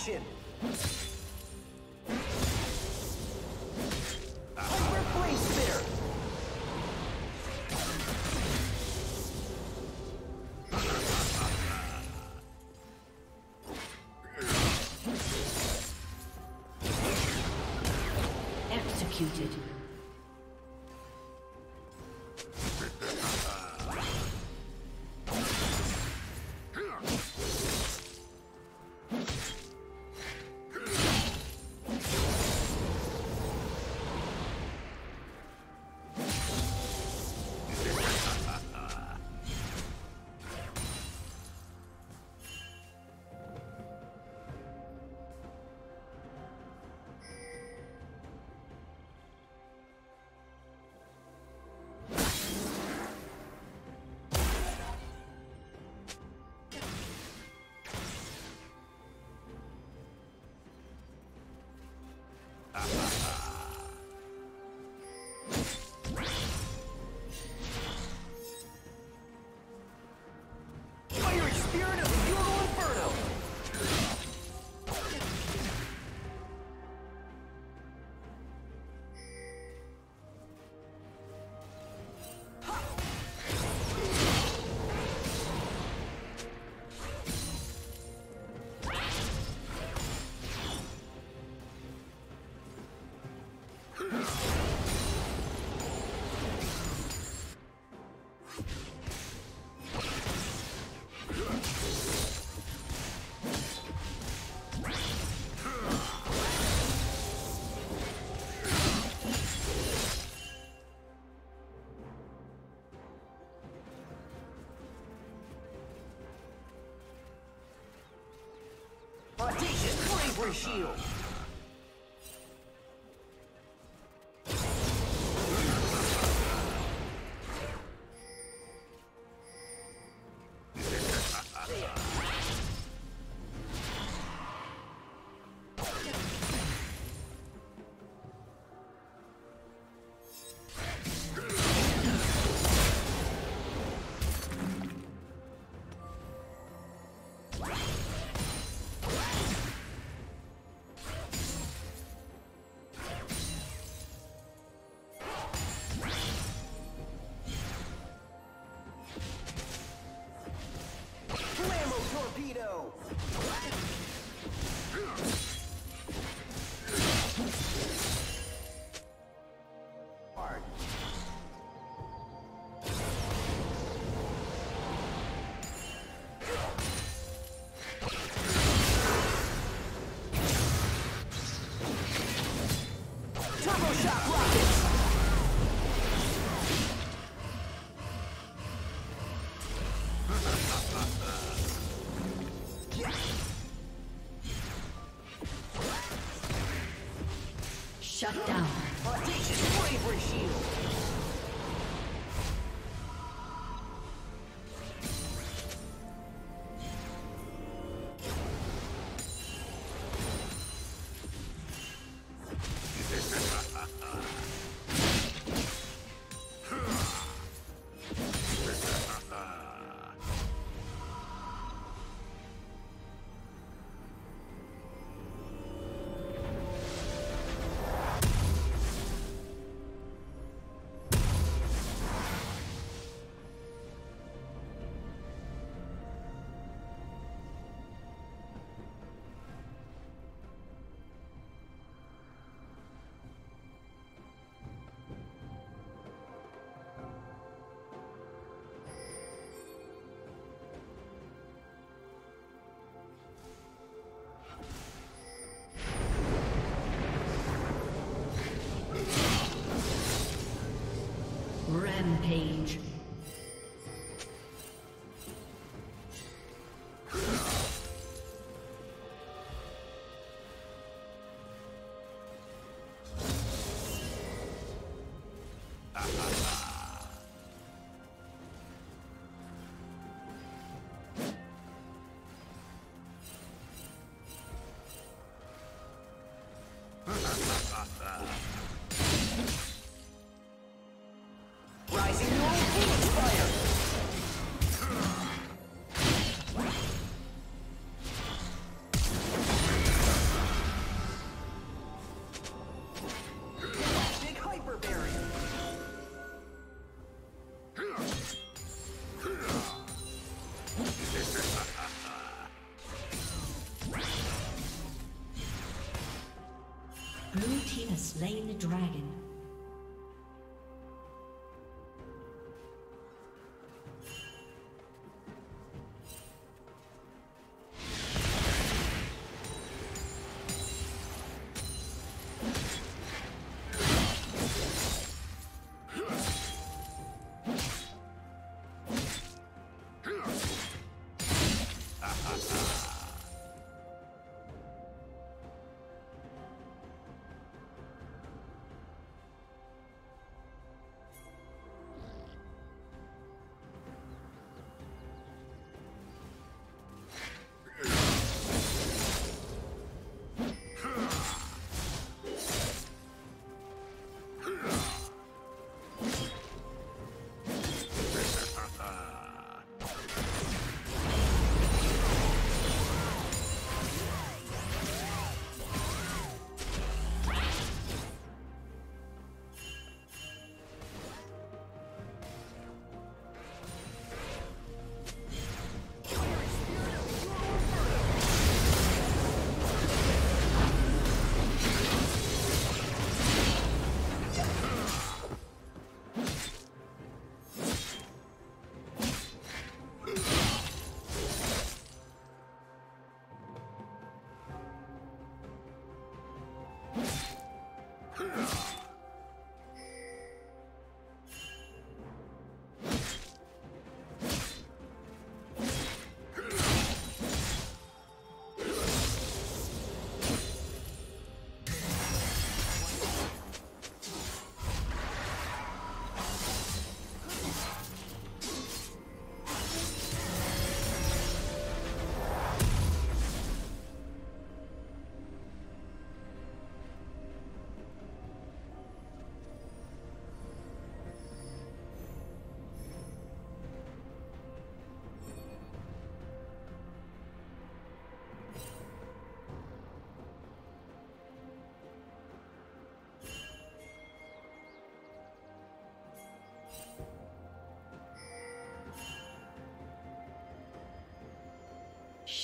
action! Shield! Rampage. Slain the dragon.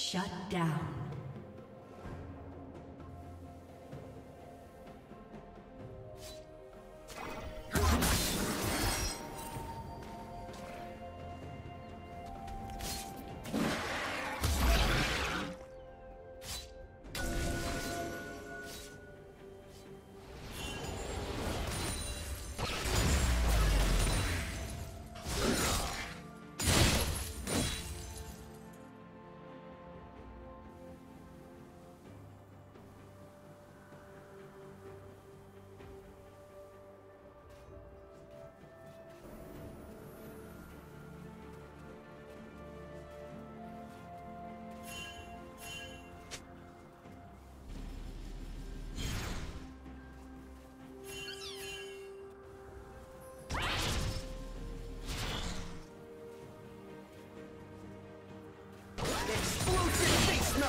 Shut down.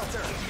Smelter!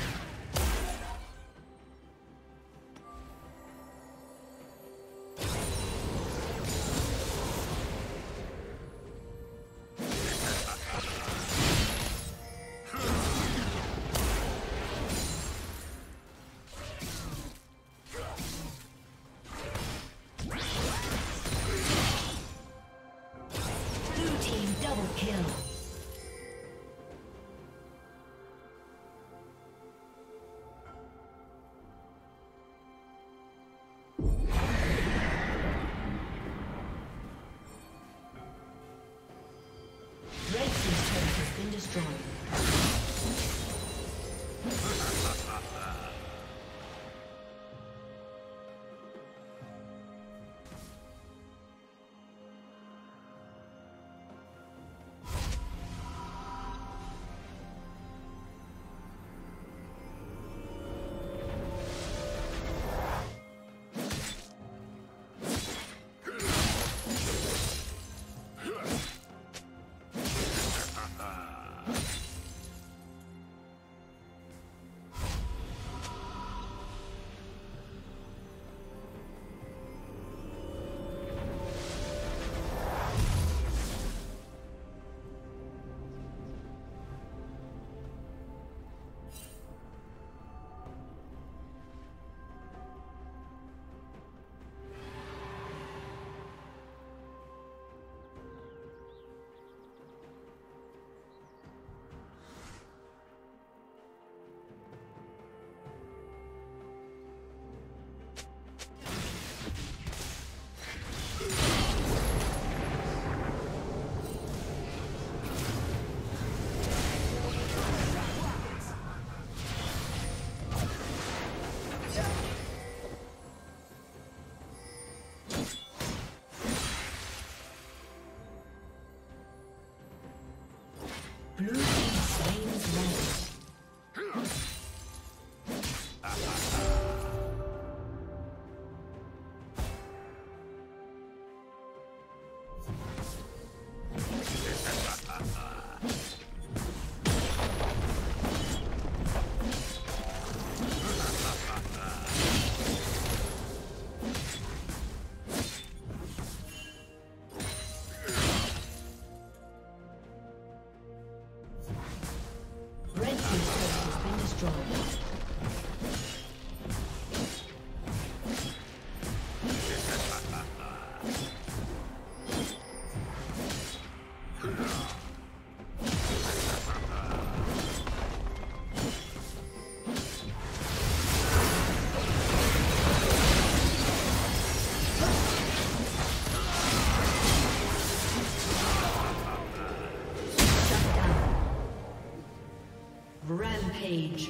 Rampage.